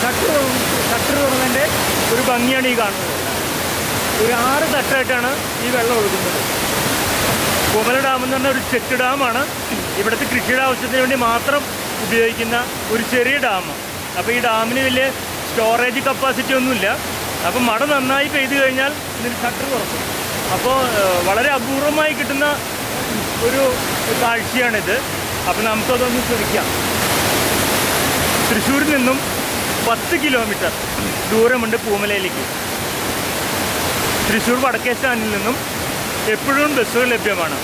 Shutter shutter തുറന്നതിന്റെ ഒരു ഭംഗിയാണ് ഈ കാണുന്നത്. ഒരു ആറ് തട്ടായിട്ടാണ് ഈ വെള്ളം ഒഴുകുന്നത്. കുമല ഡാം എന്ന് പറഞ്ഞ ഒരു ചെക്ക് ഡാമാണ്. ഇവിടുത്തെ കൃഷിയുടെ ആവശ്യത്തിന് വേണ്ടി മാത്രം ഉപയോഗിക്കുന്ന ഒരു ചെറിയ ഡാം. അപ്പോൾ ഈ ഡാമിന് വലിയ സ്റ്റോറേജ് കപ്പാസിറ്റി ഒന്നുമില്ല. അപ്പോൾ മഴ നന്നായി പെയ്തു കഴിഞ്ഞാൽ ഇതിന് ഷട്ടർ തുറക്കും. അപ്പോൾ വളരെ അപൂർവമായി കിട്ടുന്ന ഒരു കാഴ്ചയാണിത്. അപ്പോൾ നമുക്കതൊന്ന് ശ്രമിക്കാം തൃശ്ശൂരിൽ നിന്നും പത്ത് കിലോമീറ്റർ ദൂരമുണ്ട് പൂമലയിലേക്ക്. തൃശ്ശൂർ വടക്കേ സ്റ്റാൻഡിൽ നിന്നും എപ്പോഴും ബസ്സുകൾ ലഭ്യമാണ്.